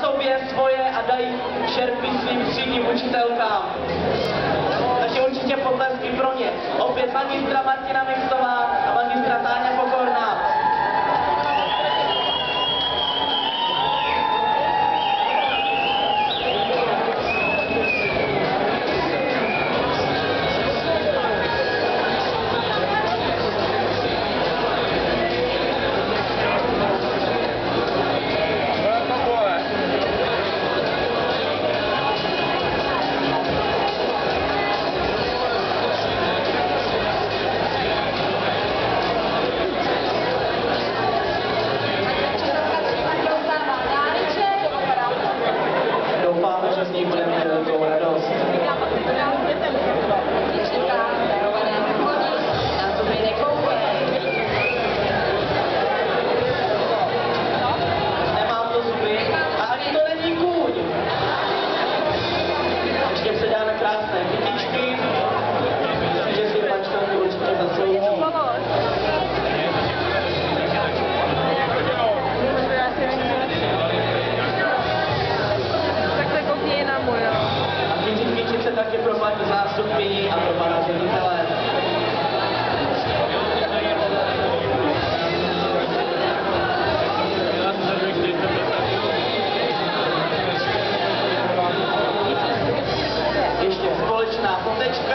sobě svoje a dají šerpy svým třídním učitelkám. Takže určitě potlesky pro ně. Opět magistra Martina kolegyni a pro pana ředitele. Ještě společná fotečka.